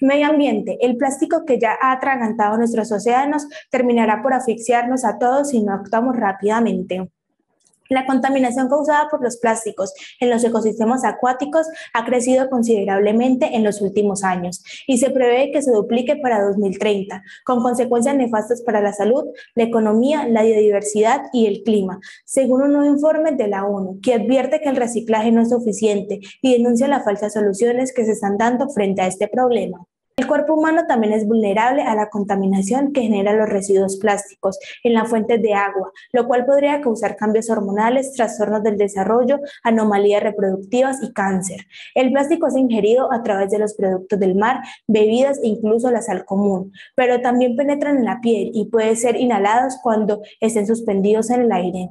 Medio ambiente. El plástico que ya ha atragantado nuestros océanos terminará por asfixiarnos a todos si no actuamos rápidamente. La contaminación causada por los plásticos en los ecosistemas acuáticos ha crecido considerablemente en los últimos años y se prevé que se duplique para 2030, con consecuencias nefastas para la salud, la economía, la biodiversidad y el clima, según un nuevo informe de la ONU, que advierte que el reciclaje no es suficiente y denuncia las falsas soluciones que se están dando frente a este problema. El cuerpo humano también es vulnerable a la contaminación que generan los residuos plásticos en las fuentes de agua, lo cual podría causar cambios hormonales, trastornos del desarrollo, anomalías reproductivas y cáncer. El plástico es ingerido a través de los productos del mar, bebidas e incluso la sal común, pero también penetran en la piel y pueden ser inhalados cuando estén suspendidos en el aire.